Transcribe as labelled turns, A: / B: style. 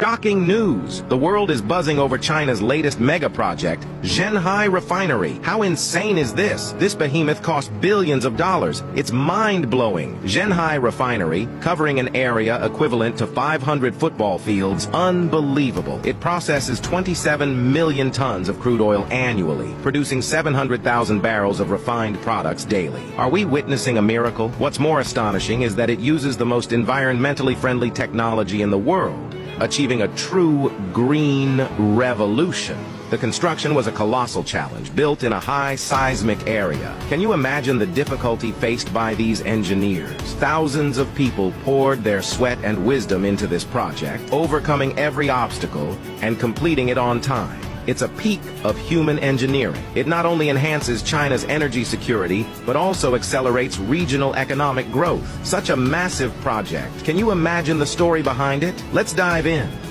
A: Shocking news! The world is buzzing over China's latest mega project, Zhenhai Refinery. How insane is this? This behemoth cost billions of dollars. It's mind-blowing. Zhenhai Refinery, covering an area equivalent to 500 football fields, unbelievable. It processes 27 million tons of crude oil annually, producing 700,000 barrels of refined products daily. Are we witnessing a miracle? What's more astonishing is that it uses the most environmentally friendly technology in the world achieving a true green revolution. The construction was a colossal challenge, built in a high seismic area. Can you imagine the difficulty faced by these engineers? Thousands of people poured their sweat and wisdom into this project, overcoming every obstacle and completing it on time. It's a peak of human engineering. It not only enhances China's energy security, but also accelerates regional economic growth. Such a massive project. Can you imagine the story behind it? Let's dive in.